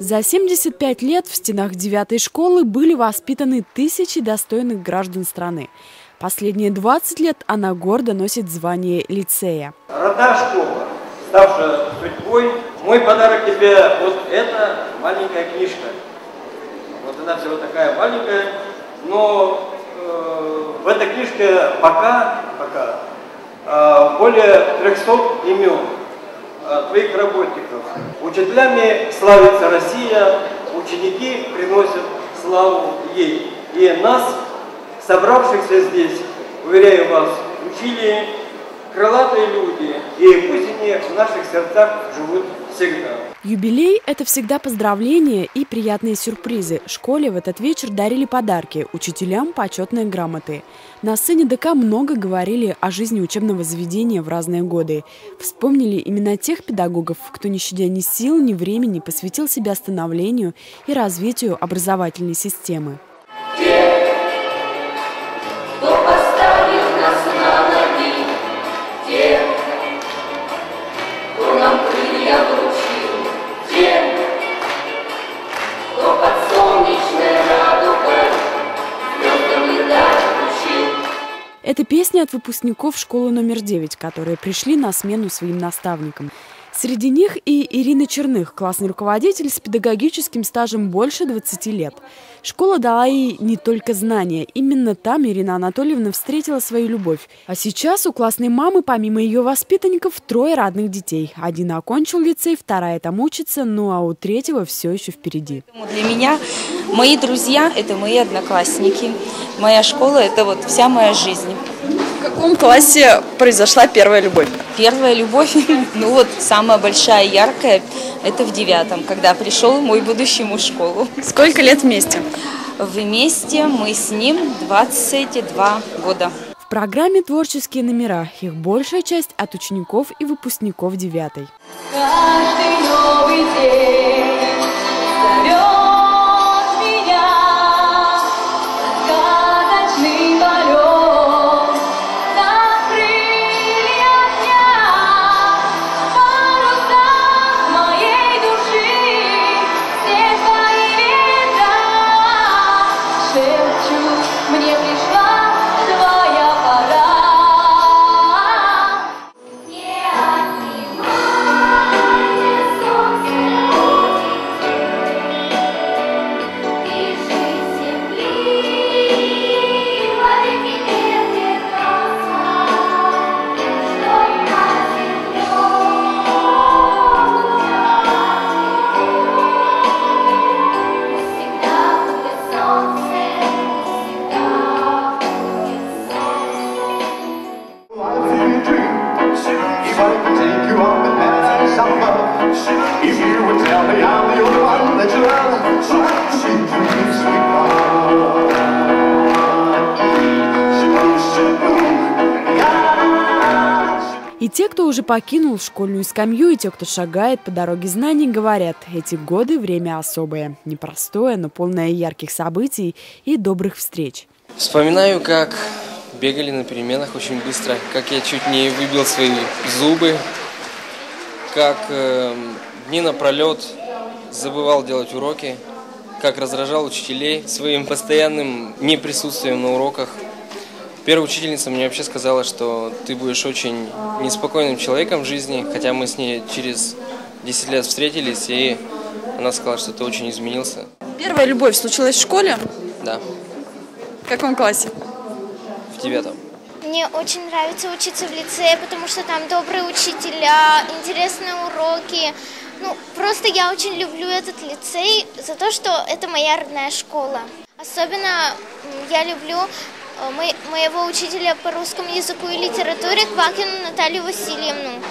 За 75 лет в стенах девятой школы были воспитаны тысячи достойных граждан страны. Последние 20 лет она гордо носит звание лицея. Родная школа, ставшая судьбой, мой подарок тебе вот эта маленькая книжка. Вот она всего такая маленькая, но э, в этой книжке пока, пока э, более 300 имен твоих работников. Учителями славится Россия, ученики приносят славу ей. И нас, собравшихся здесь, уверяю вас, учили крылатые люди, и пусть они в наших сердцах живут всегда. Юбилей – это всегда поздравления и приятные сюрпризы. Школе в этот вечер дарили подарки, учителям – почетные грамоты. На сцене ДК много говорили о жизни учебного заведения в разные годы. Вспомнили именно тех педагогов, кто не щадя ни сил, ни времени посвятил себя становлению и развитию образовательной системы. Это песня от выпускников школы номер 9, которые пришли на смену своим наставникам. Среди них и Ирина Черных, классный руководитель с педагогическим стажем больше 20 лет. Школа дала ей не только знания. Именно там Ирина Анатольевна встретила свою любовь. А сейчас у классной мамы, помимо ее воспитанников, трое родных детей. Один окончил лицей, вторая там учится, ну а у третьего все еще впереди. Для меня мои друзья – это мои одноклассники. Моя школа – это вот вся моя жизнь. В каком классе произошла первая любовь? Первая любовь, ну вот самая большая, яркая, это в девятом, когда пришел мой будущий муж в школу. Сколько лет вместе? Вместе мы с ним 22 года. В программе «Творческие номера» их большая часть от учеников и выпускников девятой. Каждый новый день зовет И те, кто уже покинул школьную скамью, и те, кто шагает по дороге знаний, говорят, эти годы – время особое. Непростое, но полное ярких событий и добрых встреч. Вспоминаю, как бегали на переменах очень быстро, как я чуть не выбил свои зубы, как э, дни напролет забывал делать уроки, как раздражал учителей своим постоянным неприсутствием на уроках – Первая учительница мне вообще сказала, что ты будешь очень неспокойным человеком в жизни, хотя мы с ней через 10 лет встретились, и она сказала, что ты очень изменился. Первая любовь случилась в школе? Да. В каком классе? В девятом. Мне очень нравится учиться в лицее, потому что там добрые учителя, интересные уроки. Ну, просто я очень люблю этот лицей за то, что это моя родная школа. Особенно я люблю Э, моего учителя по русскому языку и литературе Квакину Наталью Васильевну.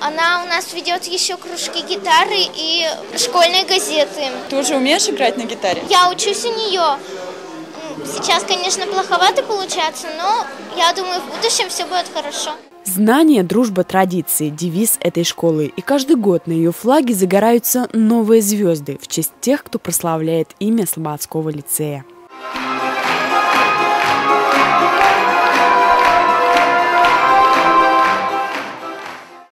Она у нас ведет еще кружки гитары и школьные газеты. Ты уже умеешь играть на гитаре? Я учусь у нее. Сейчас, конечно, плоховато получается, но я думаю, в будущем все будет хорошо. Знание, дружба, традиции – девиз этой школы. И каждый год на ее флаге загораются новые звезды в честь тех, кто прославляет имя Слободского лицея.